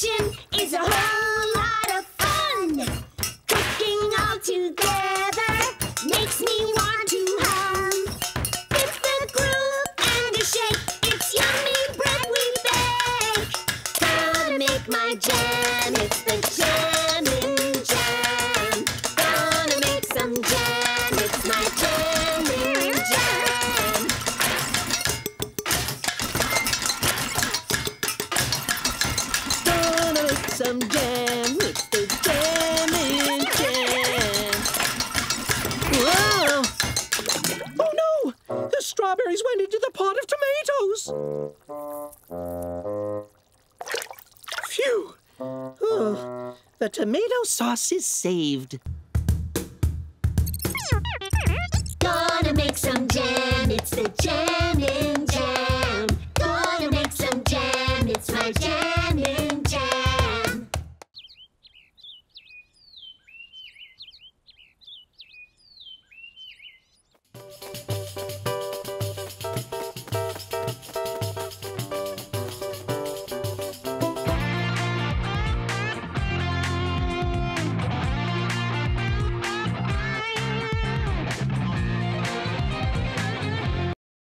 kitchen is a whole lot of fun. Cooking all together makes me want to hum. It's the groove and a shake. It's yummy bread we bake. Gonna make my jam. It's the jam. some jam. It's the jamming jam. Whoa! Oh no! The strawberries went into the pot of tomatoes. Phew! Oh, the tomato sauce is saved. Gonna make some jam. It's the jamming jam. Gonna make some jam. It's my jam.